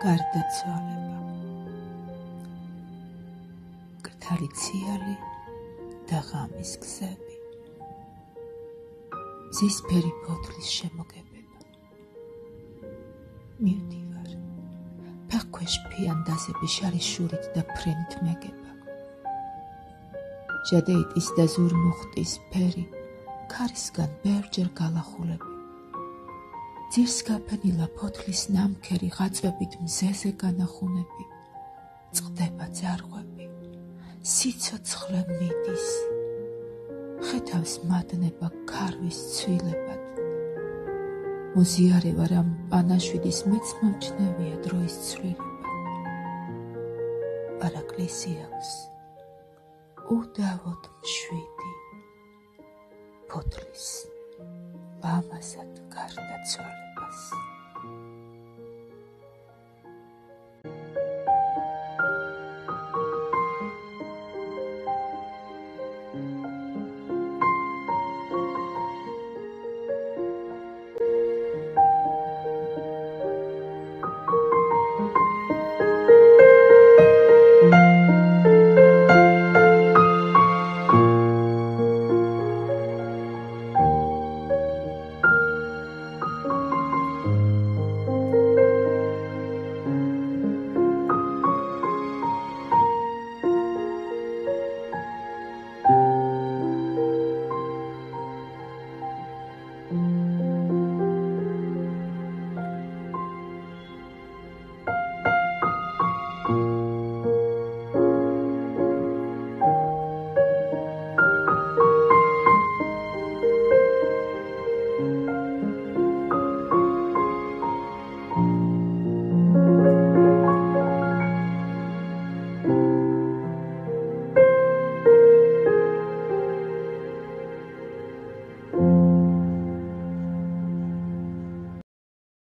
გარდაცვალება. კრთალი ციალი და ღამის გზები. ზისფერი ფოთლის შემოგებება. მივდივარ. ფაქვეშ ფიანდაზები შარიშურით და ფრენით მეგება. ჟადეიტის და ზურმუხტის ფერი ქარისგან ბევრჯერ გალახულები ძირს გაფენილა ფოთლის ნამქერი ღაწვებით მზეზე განახუნები. წდება ძარღვები. სიцоცხლე მიდის. ხეთავს მადნება ქარვის ცვილებად. მოზიარება რამ პანაშვიდის მეც მომჩნევია დროის ცვლილება. პარაკლისი აქვს. უდავოდ მშვიდი. ფოთლის があるんだと思います。